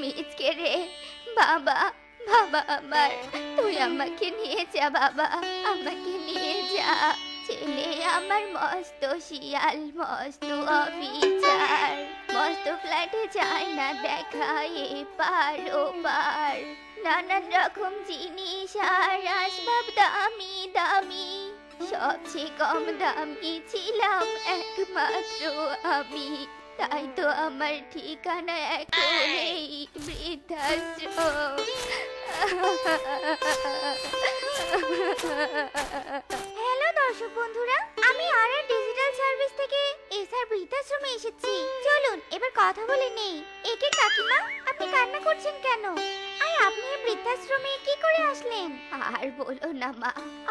মিচকে রে, বাবা বাবা আমার, তুই আমাকে নিয়ে যা, বাবা, আমাকে নিয়ে যা। ছেলে আমার মস্ত শিয়াল, মস্ত অফিসার, মস্ত ফ্ল্যাটে যায় না দেখা এপার ওপার নানান রকম জিনিস আর আসবাব দামি দামি, সবচেয়ে কম দামি ছিলাম একমাত্র আমি। তাই তো আমার ঠিকানা এখন এই বৃদ্ধাশ্রম। হ্যালো দর্শক বন্ধুরা, আমি আর ডিজিটাল সার্ভিস থেকে এস আর বৃদ্ধাশ্রমে এসেছি। চলুন, এবার কথা বলে নেই। একে কাকিমা, আপনি কান্না করছেন কেন? আর আপনি বৃদ্ধাশ্রমে কি করে আসলেন? আর বলো না মা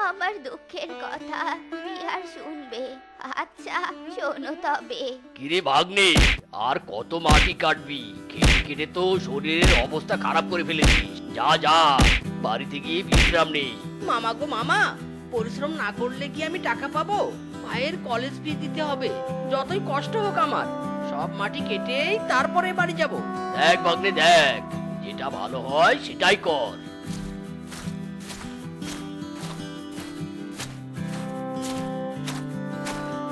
আমার দুঃখের কথা। আর শুনবে? আচ্ছা শোনো তবে। কিরে ভাগ্নে আর কত মাটি কাটবি? কেটে কেটে তো শরীরের অবস্থা খারাপ করে ফেলেছিস। যা যা বাড়িতে গিয়ে বিশ্রাম নেই মামা গো মামা পরিশ্রম না করলে কি আমি টাকা পাবো? ভাইয়ের কলেজ ফি দিতে হবে। যতই কষ্ট হোক আমার সব মাটি কেটেই তারপরে বাড়ি যাব। দেখ ভাগ্নে দেখ। যেটা ভালো হয় সেটাই কর।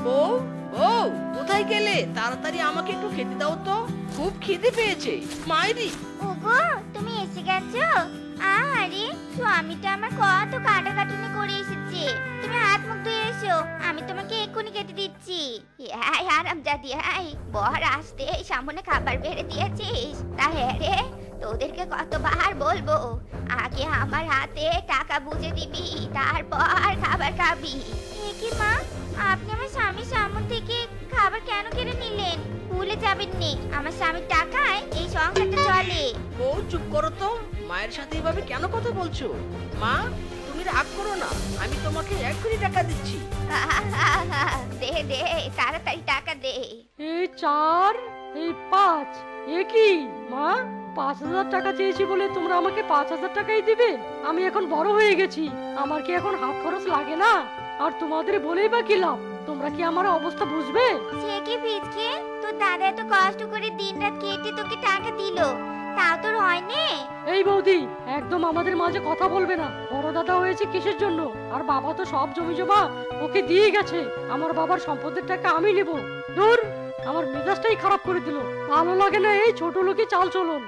বউ বউ কোথায় গেলে? তাড়াতাড়ি আমাকে একটু খেতে দাও তো। খুব খিদে পেয়েছে। মাইরি। ওগো তুমি এসে গেছো? আরে স্বামীটা আমার কত কাটাকাটুনি করে এসেছে। তুমি হাত মুখ ধুয়ে এসো আমি তোমাকে এক্ষুনি কেটে দিচ্ছি। আরাম জাদি এই বর আসতে এই সামনে খাবার বেড়ে দিয়েছিস। তা হ্যাঁ রে তোদেরকে কতবার বলব? আগে আমার হাতে টাকা বুঝে দিবি তারপর খাবার খাবি। কি মা? আপনি আমার স্বামীর সামন থেকে খাবার কেন কেড়ে নিলেন? ভুলে যাবেন নি আমার স্বামীর টাকায় এই সংসারটা চলে। বউ চুপ করো তো। মায়ের সাথে এভাবে কেন কথা বলছো? মা তুমি রাগ করো না। আমি তোমাকে এক কোটি টাকা দিচ্ছি। দে দে তাড়াতাড়ি টাকা দে। এই চার এই পাঁচ এ কি? মা পাঁচ হাজার টাকা চেয়েছি বলে তোমরা আমাকে পাঁচ হাজার টাকাই দিবে? আমি এখন বড় হয়ে গেছি। আমার কি এখন হাত খরচ লাগে না? আর তোমাদের বলেই বা কি লাভ? তোমরা কি আমার অবস্থা বুঝবে? সে কি পিচকে তোর দাদা এত কষ্ট করে দিন রাত কেটে তোকে টাকা দিল। তাও তোর হয়নি? এই বৌদি একদম আমাদের মাঝে কথা বলবে না। বড় দাদা হয়েছে কিসের জন্য? আর বাবা তো সব জমি জমা ওকে দিয়ে গেছে। আমার বাবার সম্পদের টাকা আমি নেব। দূর আমার মেজাজটাই খারাপ করে দিল। ভালো লাগে না এই ছোট লোকে চাল চলন।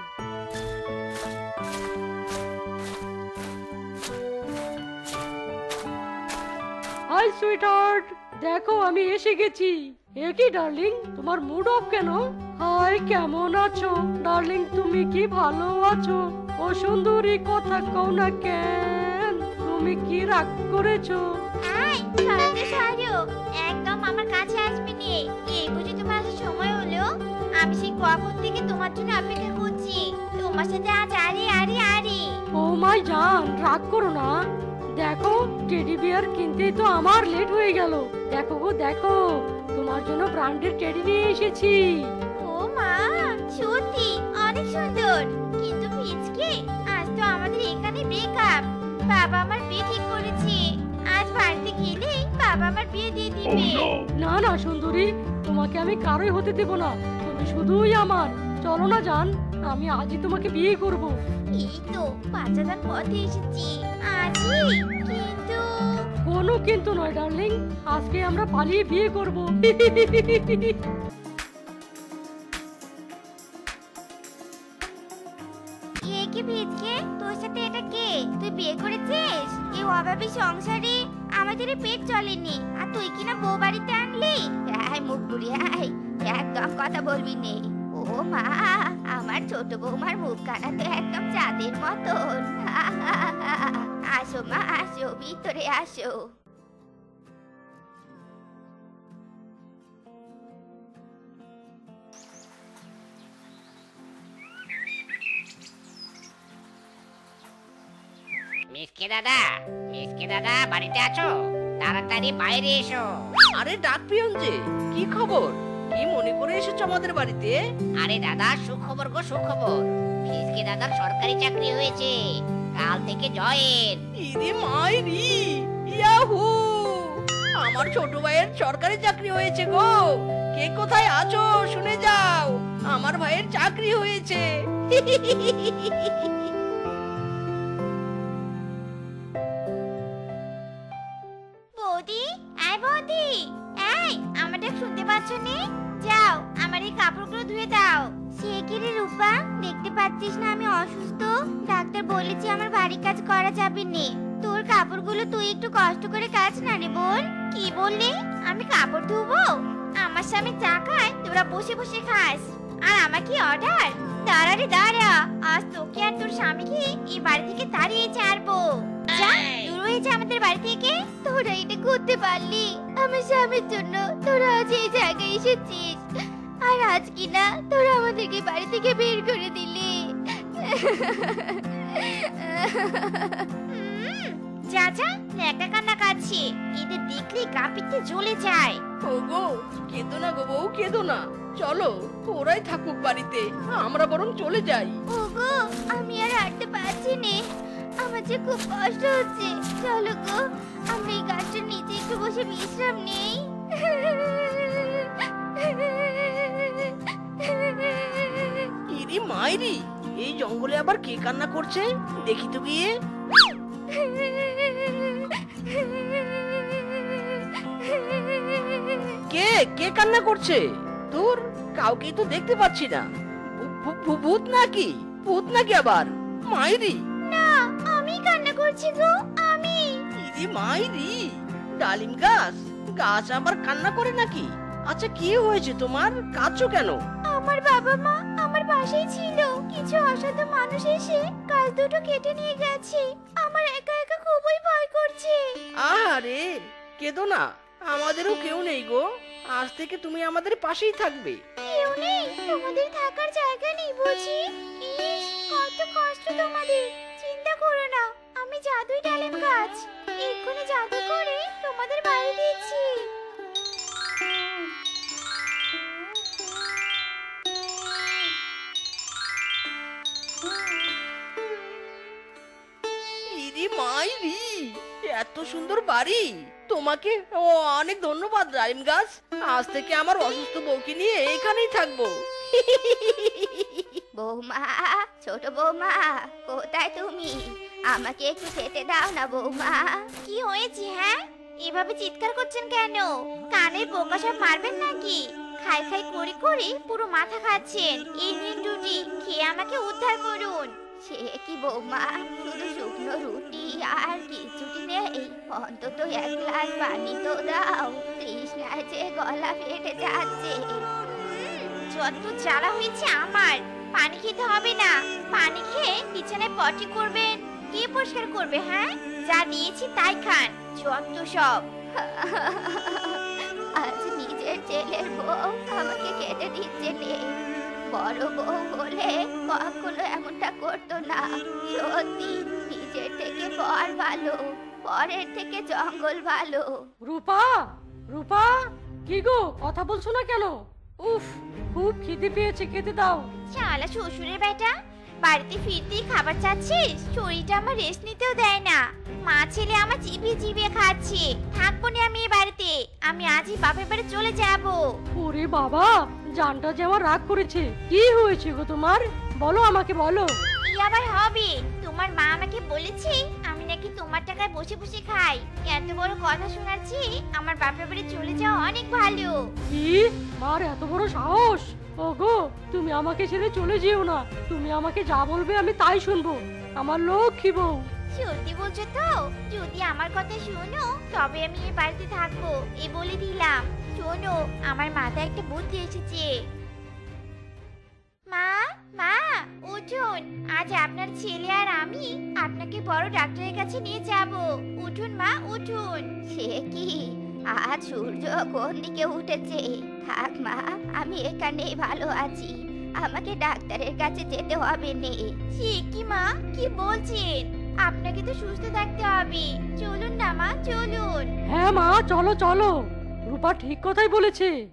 হাই সুইটহার্ট দেখো আমি এসে গেছি। এ কি ডার্লিং তোমার মুড অফ কেন? হাই কেমন আছো? ডার্লিং তুমি কি ভালো আছো? ও সুন্দরী কথা কও না কেন? তুমি কি রাগ করেছ? আয় সরাতে সরো একদম আমার কাছে আসবি নে। এই বুঝি তোমার আসার সময় হলো? আমি সেই কখন থেকে তোমার জন্য অপেক্ষা করছি। তোমার সাথে আজ আরে আরে আরে। ও মাই জান রাগ করো না। দেখো টেডি বিয়ার কিনতেই তো আমার লেট হয়ে গেল। দেখো গো দেখো তোমার জন্য ব্র্যান্ডের টেডি নিয়ে এসেছি। ও মা সত্যি অনেক সুন্দর। কিন্তু পিচকে আজ তো আমাদের এখানে ব্রেকআপ বাবা আমার বিয়ে ঠিক করেছে। আজ বাড়িতে গেলে বাবা আমার বিয়ে দিয়ে দিবে। না না সুন্দরী তোমাকে আমি কারোই হতে দেব না। তুমি শুধুই আমার। চলো না জান আমি আজই তোমাকে বিয়ে করব। এই তো বাচ্চাদার পথে এসেছি। আজই কিন্তু কোনো কিন্তু নয় ডার্লিং। আজকে আমরা পালিয়ে বিয়ে করব। ও মা আমার ছোট বৌমার মুখ কানা তো একদম চাঁদের মতন। আসো মা আসো ভিতরে আসো। মিসকে দাদা মিসকে দাদা বাড়িতে আছো? তাড়াতাড়ি বাইরে এসো। আরে ডাক পিয়ন যে কি খবর? কি মনে করে এসেছ আমাদের বাড়িতে? আরে দাদা সুখবর গো সুখবর। মিসকে দাদার সরকারি চাকরি হয়েছে। কাল থেকে জয়েন। ইরে মাইরি ইয়াহু! আমার ছোট ভাইয়ের সরকারি চাকরি হয়েছে গো। কে কোথায় আছো শুনে যাও। আমার ভাইয়ের চাকরি হয়েছে। পাচ্ছ যাও আমার এই কাপড়গুলো ধুয়ে দাও। সে কি রে রূপা? দেখতে পাচ্ছিস না আমি অসুস্থ? ডাক্তার বলেছে আমার বাড়ির কাজ করা যাবে নে। তোর কাপড়গুলো তুই একটু কষ্ট করে কাজ না রে বল কি বললি? আমি কাপড় ধুবো? আমার স্বামী চা খায় তোরা বসে বসে খাস। আর আমার কি অর্ডার? দাঁড়া রে দাঁড়া। আজ তোকে আর তোর স্বামীকে এই বাড়ি থেকে তাড়িয়ে ছাড়বো। যা দূর হয়ে যা আমাদের বাড়ি থেকে। তোরা এটা করতে পারলি। আমার স্বামীর জন্য তোরা আজ এই জায়গায় এসেছিস। আর আজ কি না তোরা আমাদেরকে বাড়ি থেকে বের করে দিলি। যা ন্যাকা কান্না কাছে এদের দেখলে গা পিত্তে জ্বলে যায়। ওগো কেঁদো না গো বউ কেঁদো না। চলো ওরাই থাকুক বাড়িতে। আমরা বরং চলে যাই। ওগো আমি আর হাঁটতে পারছি নে। আমার যে খুব কষ্ট হচ্ছে। চলো গো, আমরা এই গাছটার নিচে একটু বসে বিশ্রাম নেই। ইরি মাইরি, এই জঙ্গলে আবার কে কান্না করছে? দেখি তো গিয়ে। কে? কে কান্না করছে? দূর কাউকেই তো দেখতে পাচ্ছি না। ভূত নাকি? ভূত নাকি আবার? মাইরি। করছি গো আমি। ইরি মাইরি ডালিম গাছ গাছ আবার কান্না করে নাকি? আচ্ছা কি হয়েছে তোমার? কাঁদছো কেন? আমার বাবা মা আমার পাশেই ছিল। কিছু অসাধু মানুষ এসে গাছ দুটো কেটে নিয়ে গেছে। আমার একা একা খুবই ভয় করছে। আরে কেঁদো না। আমাদেরও কেউ নেই গো। আজ থেকে তুমি আমাদের পাশেই থাকবে। কেউ নেই? তোমাদের থাকার জায়গা নেই বুঝি? ইস কত কষ্ট তোমাদের। চিন্তা করো না জাদুই ডালিম গাছ। এক্ষুনি জাদু করে তোমাদের বাড়ি দিচ্ছি। ইরি মাইরি এত সুন্দর বাড়ি। তোমাকে ও অনেক ধন্যবাদ রাইম গাছ। আজ থেকে আমার অসুস্থ বউকে নিয়ে এখানেই থাকব। বৌমা ছোট বৌমা কোথায় তুমি? আমাকে একটু খেতে দাও না, বৌমা। কি হয়েছে হ্যাঁ? এভাবে চিৎকার করছেন কেন? কানের বোকা সব মারবেন নাকি? খাই খাই করে করে পুরো মাথা খাচ্ছেন। এই নিন রুটি, খেয়ে আমাকে উদ্ধার করুন। সে কি বৌমা, শুধু শুকনো রুটি আর কিছুটি নেই? অন্তত এক গ্লাস পানি তো দাও। তৃষ্ণায় যে গলা ফেটে যাচ্ছে। যত জ্বালা হয়েছে আমার, পানি খেতে হবে না। পানি খেয়ে বিছানায় পটি করবেন। কে পরিষ্কার করবে হ্যাঁ? যা দিয়েছি তাই খান যত সব। আজ নিজের ছেলের বউ আমাকে কেটে দিচ্ছে নে বড় বউ বলে কখনো এমনটা করতো না। সত্যি নিজের থেকে পর ভালো পরের থেকে জঙ্গল ভালো। রূপা রূপা কি গো কথা বলছো না কেন? উফ খুব খিদে পেয়েছে খেতে দাও। শালা শ্বশুরের বেটা বাড়িতে ফিরতেই খাবার চাচ্ছিস? শরীরটা আমার রেস্ট নিতেও দেয় না। মা ছেলে আমার চিবিয়ে চিবিয়ে খাচ্ছে। থাকব না আমি এ বাড়িতে। আমি আজই বাপের বাড়ি চলে যাব। ওরে বাবা জানটা যে আমার রাগ করেছে। কি হয়েছে গো তোমার? বলো আমাকে বলো। কি আবার হবে? তোমার মা আমাকে বলেছে আমি নাকি তোমার টাকায় বসে বসে খাই। এত বড় কথা শোনাচ্ছি আমার বাপের বাড়ি চলে যাওয়া অনেক ভালো। কি? মার এত বড় সাহস? ওগো, তুমি আমাকে ছেড়ে চলে যেও না। তুমি আমাকে যা বলবে আমি তাই শুনব। আমার লক্ষ্মী বউ। সত্যি বলছো তো? যদি আমার কথা শোনো, তবে আমি এই বাড়িতে থাকব, এ বলে দিলাম। শোনো, আমার মাথায় একটা বুদ্ধি এসেছে। মা মা, উঠুন। আজ আপনার ছেলে আর আমি আপনাকে বড় ডাক্তারের কাছে নিয়ে যাব। উঠুন মা, উঠুন। সে কি? আজ সূর্য কোন দিকে উঠেছে? থাক মা আমি এখানে ভালো আছি। আমাকে ডাক্তারের কাছে যেতে হবে নে। সে কি মা? কি বলছেন? আপনাকে তো সুস্থ থাকতে হবে। চলুন না মা চলুন। হ্যাঁ মা চলো চলো। রূপা ঠিক কথাই বলেছে।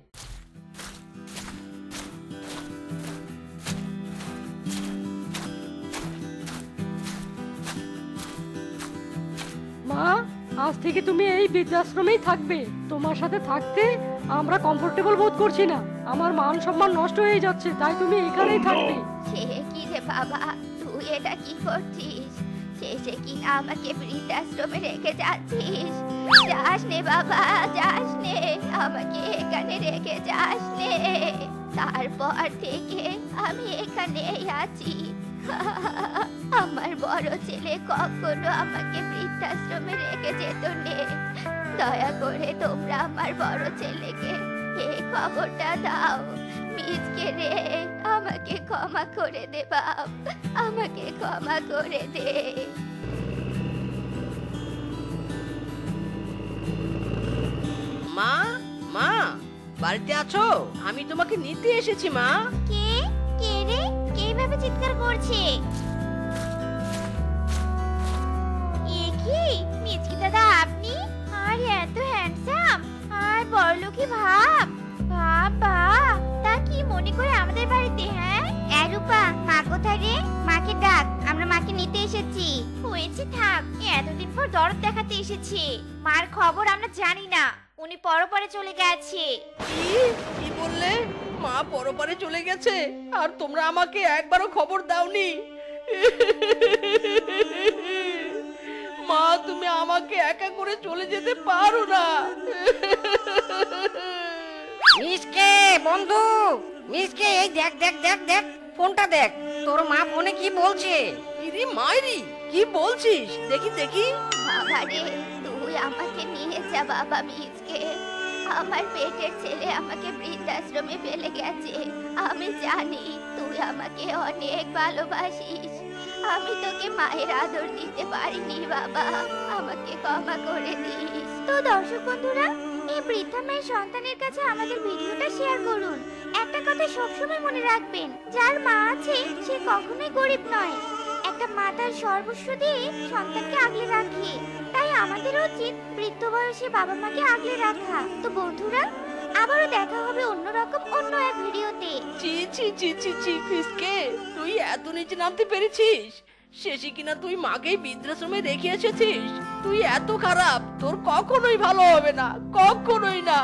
আজ থেকে তুমি এই বৃদ্ধাশ্রমেই থাকবে। তোমার সাথে থাকতে আমরা কমফোর্টেবল বোধ করছি না। আমার মান সম্মান নষ্ট হয়ে যাচ্ছে, তাই তুমি এখানেই থাকবে। সে কি রে বাবা, তুই এটা কি করছিস? শেষে কি আমাকে বৃদ্ধাশ্রমে রেখে যাচ্ছিস। যাস নে বাবা, যাস নে, আমাকে এখানে রেখে যাস নে। তারপর থেকে আমি এখানেই আছি। আমার বড় ছেলে কখনো আমাকে বৃদ্ধাশ্রমে রেখে যেত নে। দয়া করে তোমরা আমার বড় ছেলেকে এই খবরটা দাও। মিজকে রে আমাকে ক্ষমা করে দে বাপ আমাকে ক্ষমা করে দে। মা মা বাড়িতে আছো? আমি তোমাকে নিতে এসেছি মা। কে? কে রে? কে ভাবে চিৎকার করছে? এ কি? মিচকি দাদা, আপনি? আর এত হ্যান্ডসাম আর বড়লোকি ভাব? বাবা, তা কি মনে করে আমাদের বাড়িতে হ্যাঁ? এরূপা মা কোথায় রে? মাকে ডাক, আমরা মাকে নিতে এসেছি। হয়েছে থাক, এতদিন পর দরদ দেখাতে এসেছি। মার খবর আমরা জানি না, উনি পরপরে চলে গেছে। কি বললে? মা পরপারে চলে গেছে আর তোমরা আমাকে একবারও খবর দাওনি। মা তুমি আমাকে একা করে চলে যেতে পারো না। মিসকে বন্ধু? মিসকে এই দেখ দেখ দেখ দেখ ফোনটা দেখ। তোর মা ফোনে কি বলছে? ইরি মাইরি কি বলছিস? দেখি দেখি। বাবা রে তুই আমাকে নিয়ে যা বাবা বীজকে আমার পেটের ছেলে আমাকে বৃদ্ধাশ্রমে ফেলে গেছে। আমি জানি তুই আমাকে অনেক ভালোবাসিস। আমি তোকে মায়ের আদর দিতে পারিনি, বাবা। আমাকে ক্ষমা করে দিস। তো দর্শক বন্ধুরা, এই বৃদ্ধা মায়ের সন্তানের কাছে আমাদের ভিডিওটা শেয়ার করুন। একটা কথা সবসময় মনে রাখবেন, যার মা আছে, সে কখনোই গরিব নয়। একটা মা তার সর্বস্ব দিয়ে সন্তানকে আগলে রাখে। তাই আমাদের উচিত বৃদ্ধ বয়সে বাবা মাকে আগলে রাখা। তো বন্ধুরা আবারও দেখা হবে অন্যরকম অন্য এক ভিডিওতে। চি চি চি চি চি ফিসকে তুই এত নিচে নামতে পেরেছিস? শেষে কিনা তুই মাকেই বৃদ্ধাশ্রমে রেখে এসেছিস? তুই এত খারাপ তোর কখনোই ভালো হবে না কখনোই না।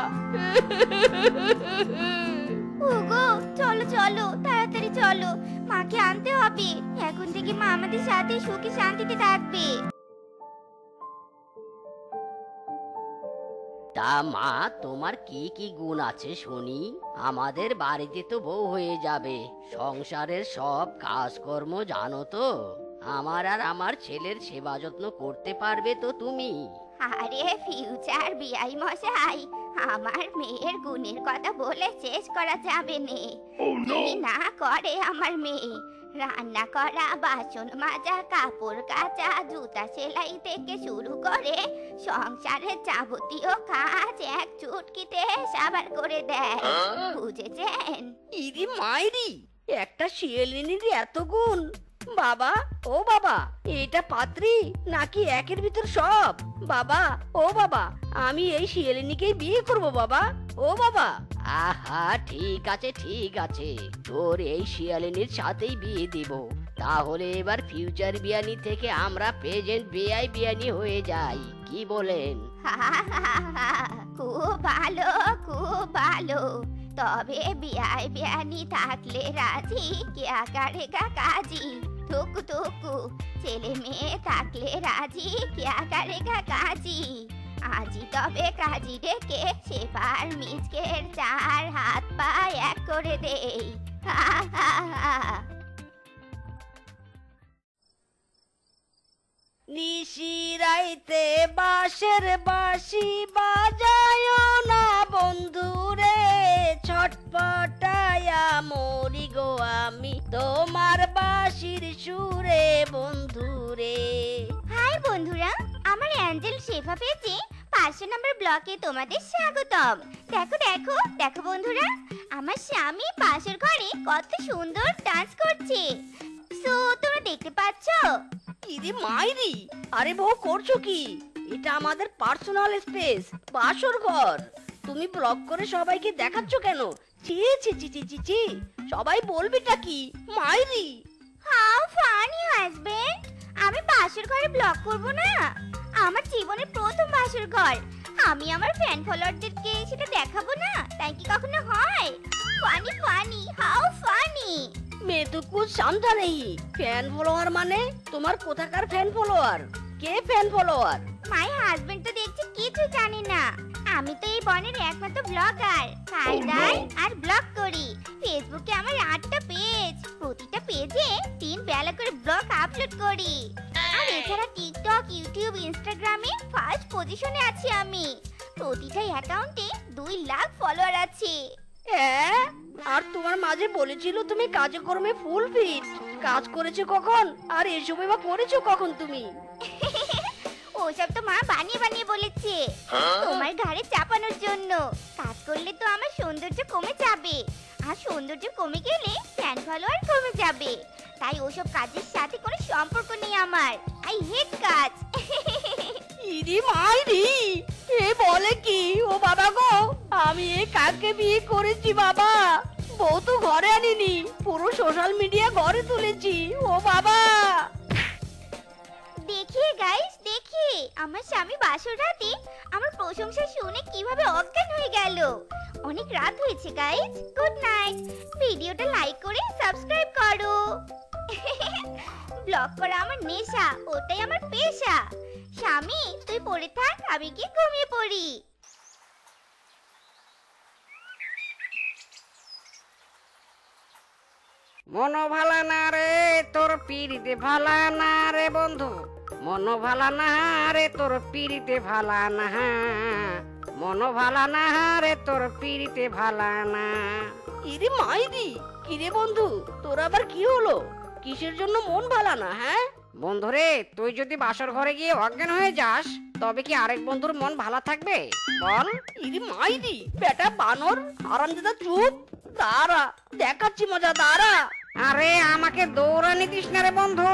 ওগো চলো চলো তাড়াতাড়ি চলো মাকে আনতে হবে। এখন থেকে মা আমাদের সাথে সুখে শান্তিতে থাকবে। তা মা তোমার কি কি গুণ আছে শুনি? আমাদের বাড়িতে তো বউ হয়ে যাবে। সংসারের সব কাজকর্ম জানো তো। আমার আর আমার ছেলের সেবা যত্ন করতে পারবে তো তুমি? আরে ফিউচার বিআই মশাই আমার মেয়ের গুণের কথা বলে শেষ করা যাবে নে। কি না করে আমার মেয়ে। রান্না করা বাসন মাজা কাপড় কাচা জুতা সেলাই থেকে শুরু করে সংসারের যাবতীয় কাজ এক চুটকিতে সাবার করে দেয়। বুঝেছেন? ইরি মাইরি একটা শিয়ালিনীর এত গুণ। বাবা, ও বাবা, এটা পাত্রী নাকি একের ভিতর সব? বাবা, ও বাবা, আমি এই শিয়ালিনীকেই বিয়ে করব বাবা। ও বাবা, আহা, ঠিক আছে ঠিক আছে, তোর এই শিয়ালিনীর সাথেই বিয়ে দিব। তাহলে এবার ফিউচার বিয়ানি থেকে আমরা প্রেজেন্ট বিআই বিয়ানি হয়ে যাই, কি বলেন? খুব ভালো খুব ভালো। তবে বিয়ায় বিয়ানি থাকলে রাজি কেয়া কারেগা কাজি? থুকু থুকু ছেলে মেয়ে থাকলে রাজি কেয়া রেখা কাজি? আজি তবে কাজি ডেকে সেবার মিচকের চার হাত পা এক করে দেই। হা হা হা। নিশিরাইতে বাঁশের বাঁশি বাজায় না বন্ধুরে। ছটপটায়া মরি গো আমি তোমার বাঁশির সুরে বন্ধুরে। হাই বন্ধুরা, আমার অ্যাঞ্জেল শেফা পেজে পাঁচশো নম্বর ব্লকে তোমাদের স্বাগতম। দেখো দেখো দেখো বন্ধুরা, আমার স্বামী পাশের ঘরে কত সুন্দর ডান্স করছে। সো, তোমরা দেখতে পাচ্ছ? ইরে মাইরি? আরে বউ, করছ কি? এটা আমাদের পার্সোনাল স্পেস, বাসর ঘর। তুমি ব্লক করে সবাইকে দেখাচ্ছ কেন? চি চি চি চি চি চি সবাই বলবেটা কি? মাইরি। How funny husband! আমি বাসর ঘরে ব্লগ করব না? আমার জীবনের প্রথম বাসর ঘর। আমি আমার ফ্যান ফলোয়ারদেরকে সেটা দেখাবো না? তাই কি কখনো হয়? ফানি ফানি হাউ ফানি মেয়ে তো খুব সমঝা নেই ফ্যান ফলোয়ার মানে তোমার কোথাকার ফ্যান ফলোয়ার কে ফ্যান ফলোয়ার মাই হাজবেন্ড তো দেখছি কিছু জানে না। আমি তো এই বনের একমাত্র ব্লগার কায়দায় আর ব্লগ করি। ফেসবুকে আমার আটটা পেজ প্রতিটা পেজে তিন বেলা করে ব্লগ আপলোড করি। আর এছাড়া টিকটক ইউটিউব ইনস্টাগ্রামে ফার্স্ট পজিশনে আছি আমি। প্রতিটা অ্যাকাউন্টে দুই লাখ ফলোয়ার আছে। হ্যাঁ? আর তোমার মাঝে বলেছিল তুমি কাজে কর্মে ফুল ফিট কাজ করেছ কখন? আর এসব বা করেছ কখন তুমি? ওসব তো মা বানিয়ে বানিয়ে বলেছে। তোমার ঘাড়ে চাপানোর জন্য। কাজ করলে তো আমার সৌন্দর্য কমে যাবে। আর সৌন্দর্য কমে গেলে ফ্যান ফলোয়ার কমে যাবে। তাই ওসব কাজের সাথে কোনো সম্পর্ক নেই আমার। আই হেট কাজ। ইরি মাইরি এ বলে কি? ও বাবা গো আমি এই কাকে বিয়ে করেছি বাবা। বউ তো ঘরে আনিনি পুরো সোশ্যাল মিডিয়া ঘরে তুলেছি। ও বাবা। দেখিয়ে গাইস দেখি। আমার স্বামী বাসর রাতে আমার প্রশংসা শুনে কীভাবে অজ্ঞান হয়ে গেল। অনেক রাত হয়েছে গাইস গুড নাইট ভিডিওটা লাইক করে সাবস্ক্রাইব করো। ব্লগ করা আমার নেশা, ওটাই আমার পেশা। স্বামী, তুই পড়ে থাক, আমি কি ঘুমিয়ে পড়ি। মন ভালা না রে, তোর পিড়িতে ভালা না রে বন্ধু। মন ভালা না রে তোর পিড়িতে ভালা না। মন ভালা না রে তোর পিড়িতে ভালা না। ইরি মাইরি কিরে বন্ধু তোর আবার কি হলো? কিসের জন্য মন ভালা না হ্যাঁ? বন্ধুরে তুই যদি বাসর ঘরে গিয়ে অজ্ঞান হয়ে যাস তবে কি আরেক বন্ধুর মন ভালো থাকবে? বল। ইরি মাইরি বেটা বানর আরামদাদা চুপ দাঁড়া দেখাচ্ছি মজা দাঁড়া। আরে, আমাকে দৌড়ানি দিস না রে বন্ধু।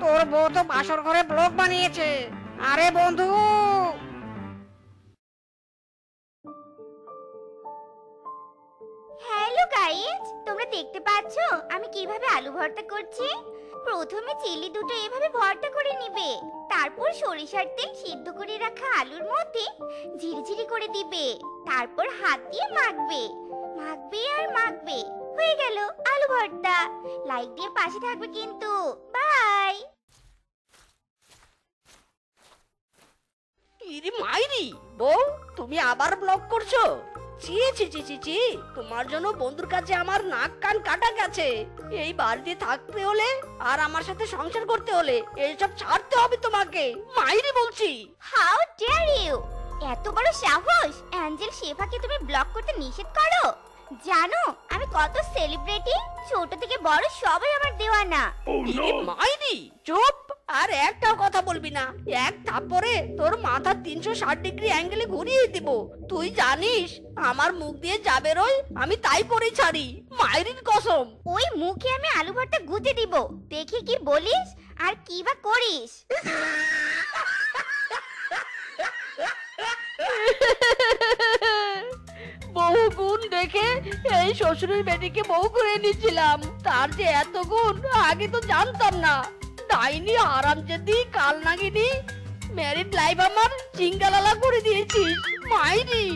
তোর বউ তো বাসর ঘরে ব্লগ বানিয়েছে। আরে বন্ধু। হ্যালো গাইস তোমরা দেখতে পাচ্ছো আমি কীভাবে আলু ভর্তা করছি? প্রথমে চিলি দুটো এভাবে ভর্তা করে নিবে। তারপর সরিষার তেল সিদ্ধ করে রাখা আলুর মধ্যে ঝিরিঝিরি করে দিবে। তারপর হাত দিয়ে মাখবে। মাখবে আর মাখবে। হয়ে গেল আলু ভর্তা। লাইক দিয়ে পাশে থাকবে কিন্তু। বাই ইরি মাইরি বউ তুমি আবার ব্লক করছ? চি ছি ছি ছি ছি তোমার জন্য বন্ধুর কাছে আমার নাক কান কাটা গেছে। এই বাড়িতে থাকতে হলে আর আমার সাথে সংসার করতে হলে এইসব ছাড়তে হবে তোমাকে। মাইরি বলছি। হাউ ডেয়ার ইউ এত বড় সাহস! অ্যাঞ্জেল শেফাকে তুমি ব্লক করতে নিষেধ করো। জানো আমি কত সেলিব্রিটি ছোট থেকে বড় সবাই আমার দেওয়া না মাইরি চুপ! আর একটাও কথা বলবি না। এক থাপ্পড়ে তোর মাথা তিনশো ষাট ডিগ্রি অ্যাঙ্গেলে ঘুরিয়ে দিব। তুই জানিস আমার মুখ দিয়ে যাবে রই আমি তাই করে ছাড়ি। মাইরির কসম। ওই মুখে আমি আলু ভর্তা গুঁজে দিব। দেখি কি বলিস আর কি বা করিস। বহু গুণ দেখে এই শ্বশুরের বেটিকে বউ করে নিয়েছিলাম তার যে এত গুণ, আগে তো জানতাম না। ডাইনি আরাম যদি কাল নাগিনি ম্যারিড লাইফ আমার চিঙ্গালালা করে দিয়েছিস, মাইরি।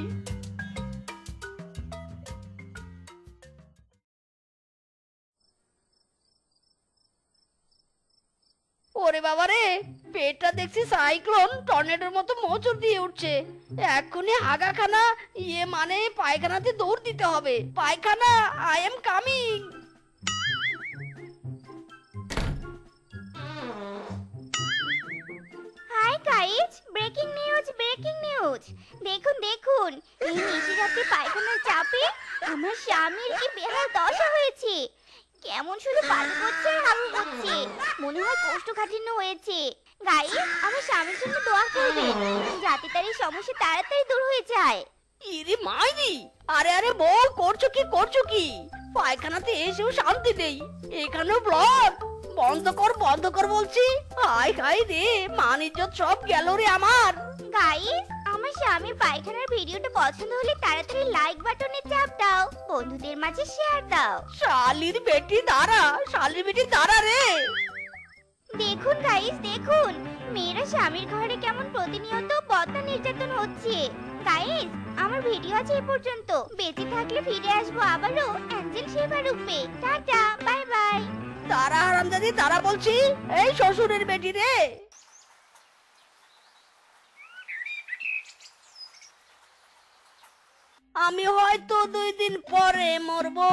ওরে বাবা রে পেটটা দেখছি সাইক্লোন, টর্নেডোর মতো মোচড় দিয়ে উঠছে। এক্ষুনি হাগাখানা ইয়ে মানে পায়খানাতে দৌড় দিতে হবে। পায়খানা I am coming hi guys breaking news breaking news দেখুন দেখুন, এই নিশিরাতে পায়খানার চাপে আমার স্বামীর কি বেহাল দশা হয়েছে? কেমন শুধু পানি করছে আর হাবু করছে মনে হয় কোষ্ঠকাঠিন্য হয়েছে। গাইস আমার স্বামীর জন্য দোয়া করবেন। যাতে তার এই সমস্যা তাড়াতাড়ি দূর হয়ে যায়। ইরে মাইরি আরে আরে বউ করছ কি করছ কি? পায়খানাতে এসেও শান্তি নেই। এখানেও ব্লক। বন্ধ কর বন্ধ কর বলছি। হাই হাই রে মান ইজ্জত সব গেল রে আমার। গাইস আমার স্বামীর পায়খানার ভিডিওটা পছন্দ হলে তাড়াতাড়ি লাইক বাটনে চাপ দাও। বন্ধুদের মাঝে শেয়ার দাও। শালির বেটি দাঁড়া শালির বেটি দাঁড়া রে। দেখুন গাইস দেখুন। মেয়েরা স্বামীর ঘরে কেমন প্রতিনিয়ত বদ্দা নির্যাতন হচ্ছে। গাইস আমার ভিডিও আছে এ পর্যন্ত। বেঁচে থাকলে ফিরে আসব আবারও অ্যাঞ্জেল সেবা রূপে। টাটা বাই বাই তারা হারামজাদি, তারা বলছি, এই শ্বশুরের বেটি রে। আমি হয়তো দুই দিন পরে মরবো।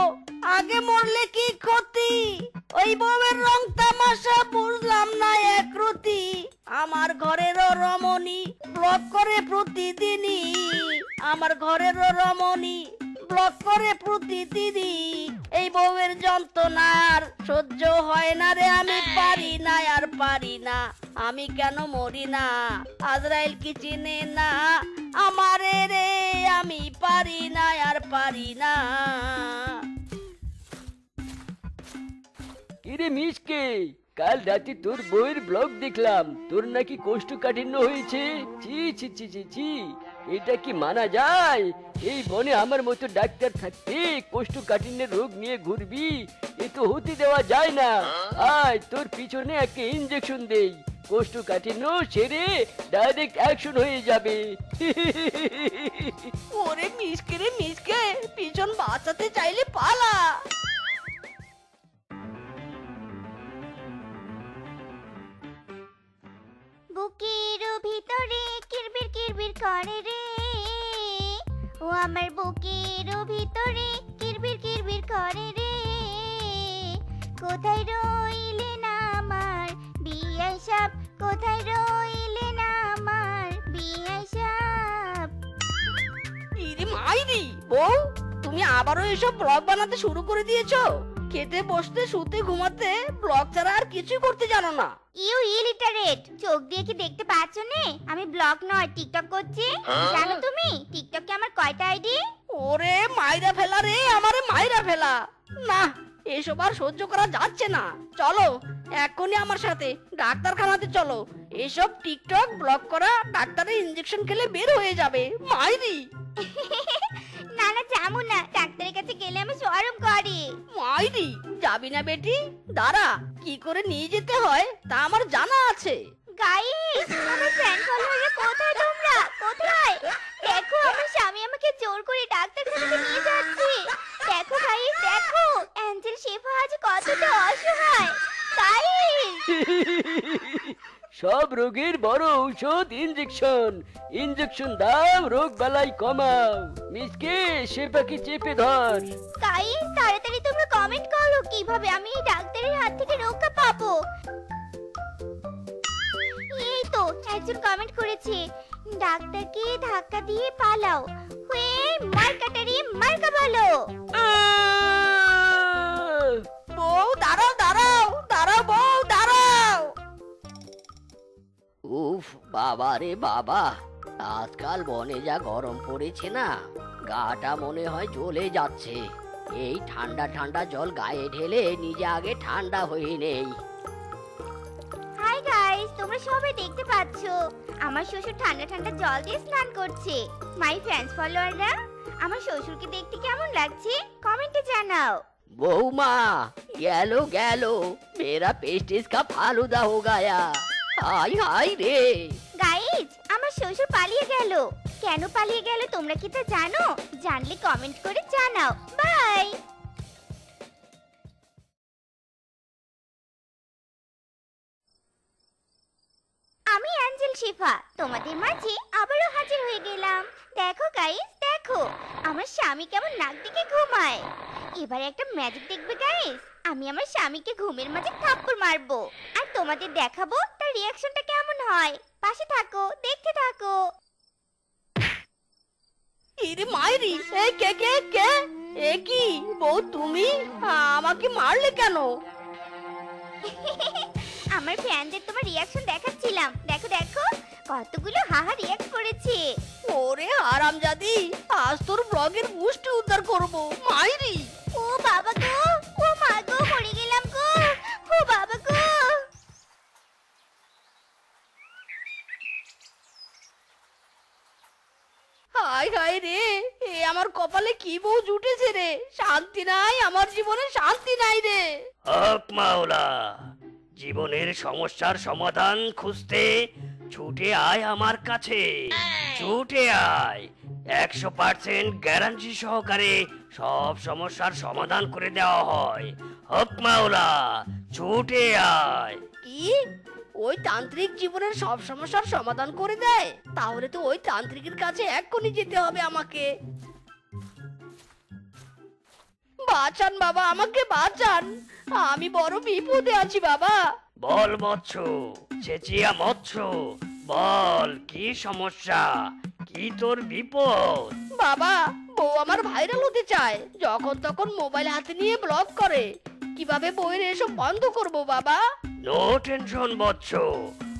আগে মরলে কি ক্ষতি? ওই বউয়ের রং তামাশা বুঝলাম না একরতি আমার ঘরেরও রমণী ব্লক করে প্রতিদিনই। আমার ঘরেরও রমণী ব্লক করে প্রতিদিনই। এই বউয়ের যন্ত্রণার সহ্য হয় না রে, আমি পারি না আর পারি না। আমি কেন মরি না? আজরাইল কি চিনে না? আমারে রে, আমি পারি না, আর পারি না। কিরে মিসকে, কাল রাতে তোর বইয়ের ব্লগ দেখলাম। তোর নাকি কোষ্ঠকাঠিন্য হয়েছে। ছি ছি ছি ছি ছি। এটা কি মানা যায়? এই বনে আমার মতো ডাক্তার থাকতে কোষ্ঠকাঠিন্যের রোগ নিয়ে ঘুরবি এ তো হতে দেওয়া যায় না। আয় তোর পিছনে একটা ইঞ্জেকশন দেই। কোষ্ঠকাঠিন্য সেরে ডাইরেক্ট অ্যাকশন হয়ে যাবে। ওরে মিসকে রে মিসকে পিছন বাঁচাতে চাইলে পালা। বুকের ভিতরে কিরবির কিরবির করে রে? ও আমার বুকের ভিতরে কিরবির কিরবির করে রে? কোথায় রইলে না আমার বিয়ে সাপ? কোথায় রইলে না আমার বিয়ে সাপ? ইরে মাইরি, বউ, তুমি আবারও এসব ব্লগ বানাতে শুরু করে দিয়েছ। খেতে, বসতে, শুতে, ঘুমাতে ব্লগ ছাড়া আর কিছুই করতে জানো না। You illiterate. চোখ দিয়ে কি দেখতে পাচ্ছ নে? আমি ব্লগ নয় টিকটক করছি। জানো তুমি? টিকটকে আমার কয়টা আইডি? ওরে মাইরা ফেলা রে আমারে মাইরা ফেলা। না এসব আর সহ্য করা যাচ্ছে না। চলো এখনই আমার সাথে ডাক্তারখানাতে চলো। এসব টিকটক ব্লক করা ডাক্তারের ইঞ্জেকশন খেলে বের হয়ে যাবে। মাইরি! না না যাব না। ডাক্তারের কাছে গেলে আমি শরম করি। মাইরি! যাবি না বেটি? দাঁড়া কি করে নিয়ে যেতে হয় তা আমার জানা আছে। গাইস আমার কোথায় তোমরা? কোথায়? দেখো আমার স্বামী আমাকে জোর করে ডাক্তারখানাতে নিয়ে যাচ্ছে। দেখো গাইস দেখো অ্যাঞ্জেল শেফা আজ কতটা অসহায়। গাইস! সব রোগের বড় ঔষধ ইঞ্জেকশন ইঞ্জেকশন দাও রোগ বালাই কমাও। মিসকে সেপাকে চেপে ধর। তাই? তাড়াতাড়ি তোমরা কমেন্ট করো কীভাবে আমি এই ডাক্তারের হাত থেকে রক্ষা পাবো। এই তো একজন কমেন্ট করেছে ডাক্তারকে ধাক্কা দিয়ে পালাও। হয়ে মার্কাটারি মার্কা বলো! বউ দাঁড়াও দাঁড়াও দাঁড়াও বউ উফ বাবা রে বাবা। আজকাল বনে যা গরম পড়েছে না গাটা মনে হয় জ্বলে যাচ্ছে। এই ঠান্ডা ঠান্ডা জল গায়ে ঢেলে নিজে আগে ঠান্ডা হয়ে নেই। হাই গাইস তোমরা সবাই দেখতে পাচ্ছো আমার শ্বশুর ঠান্ডা ঠান্ডা জল দিয়ে স্নান করছে। মাই ফ্যান্স ফলোয়াররা আমার শ্বশুরকে দেখতে কেমন লাগছে? কমেন্টে জানাও। বৌমা গেল গেল মেরা পেস্টিস কা ফালুদা হো গায়া। হাই হাই রে। গাইজ, আমার শ্বশুর পালিয়ে গেল। কেন পালিয়ে গেল তোমরা কি তা জানো? জানলে কমেন্ট করে জানাও। বাই আমি অ্যাঞ্জেল শিফা, তোমাদের মাঝে আবারও হাজির হয়ে গেলাম। দেখো গাইস দেখো, আমার স্বামী কেমন নাক দিকে ঘুমায়। এবারে একটা ম্যাজিক দেখবে গাইস আমি আমার স্বামীকে ঘুমের মাঝে থাপ্পড় মারবো। আর তোমাদের দেখাবো রিয়াকশনটা কেমন হয়? পাশে থাকো দেখতে থাকো। ইরে মাইরি এ কে কে কে? এ কি? বউ তুমি? আমাকে মারলে কেন? আমার ফ্যানদের তোমার রিয়াকশন দেখাচ্ছিলাম। দেখো দেখো কতগুলো হাহা রিয়াক্ট করেছে। ওরে হারামজাদি আজ তোর ব্লগের মুষ্টি উদ্ধার করব মাইরি। ও বাবা গো ও মা গো পড়ে গেলাম গো। ও বাবা গো। হাই হাই রে এ আমার কপালে কি বউ জুটেছে রে? শান্তি নাই আমার জীবনে শান্তি নাই রে। হক মাওলা জীবনের সমস্যার সমাধান খুঁজতে ছুটে আয় আমার কাছে। ছুটে আয় একশো পার্সেন্ট গ্যারান্টি সহকারে সব সমস্যার সমাধান করে দেওয়া হয়। হক মাওলা ছুটে আয়। কি? ওই তান্ত্রিক জীবনের সব সমস্যার সমাধান করে দেয়। তাহলে তো ওই তান্ত্রিকের কাছে এক্ষুনি যেতে হবে আমাকে। বাঁচান বাবা আমাকে বাঁচান। আমি বড় বিপদে আছি বাবা। বল মৎস্য চেঁচিয়া মৎস্য বল কি সমস্যা? কি তোর বিপদ? বাবা বউ আমার ভাইরাল হতে চায়। যখন তখন মোবাইল হাতে নিয়ে ব্লক করে। কীভাবে বউয়ের এসব বন্ধ করব, বাবা? নো টেনশন বৎস।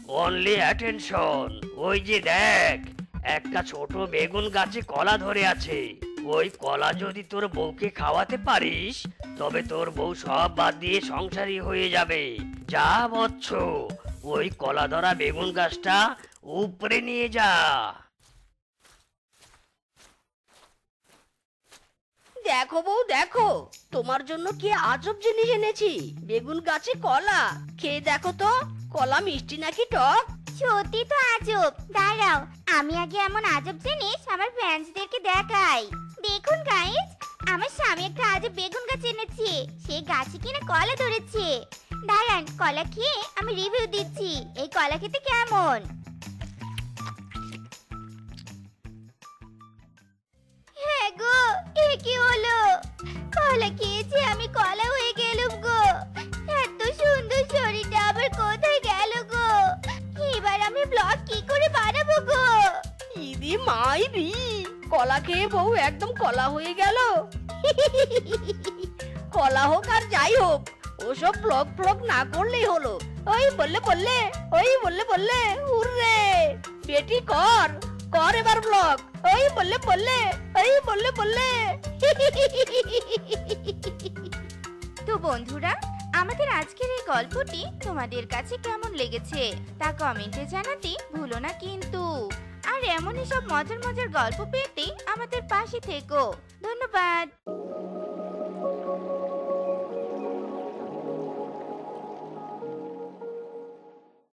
অনলি অ্যাটেনশন ওই যে দেখ, একটা ছোট বেগুন গাছে কলা ধরে আছে। ওই কলা যদি তোর বউকে খাওয়াতে পারিস, তবে তোর বউ সব বাদ দিয়ে সংসারী হয়ে যাবে। যা, বৎস। ওই কলা ধরা বেগুন গাছটা উপরে নিয়ে যা। দেখো বউ, দেখো। তোমার জন্য কি আজব জিনিস এনেছি? বেগুন গাছে কলা। খেয়ে দেখো তো, কলা মিষ্টি নাকি টক? সত্যি তো আজব। দাঁড়াও, আমি আগে এমন আজব জিনিস আমার ফ্রেন্ডসদেরকে দেখাই। দেখুন গাইস আমার স্বামী একটা আজব বেগুন গাছ এনেছে। সেই গাছে কিনা কলা ধরেছে। দাঁড়ান, কলা খেয়ে আমি রিভিউ দিচ্ছি। এই কলা খেতে কেমন? গো, এ কি হলো? কলা খেয়েছি, আমি কলা হয়ে গেলুম গো। এত সুন্দর শরীরটা আবার কোথায় গেল গো? এবার আমি ব্লগ কি করে বানাবো গো? ইদি মাই মাইরি কলা খেয়ে বউ একদম কলা হয়ে গেল। কলা হোক আর যাই হোক, ওসব ব্লগ ব্লগ না করলেই হলো। ওই বললে বললে, ওই বললে বললে হুররে বেটি কর। কর এবার ব্লগ ওই বললে বললে ওই বললে বললে। তো বন্ধুরা, আমাদের আজকের এই গল্পটি তোমাদের কাছে কেমন লেগেছে তা কমেন্টে জানাতে ভুলো না কিন্তু। আর এমনই সব মজার মজার গল্প পেতে আমাদের পাশে থেকো। ধন্যবাদ।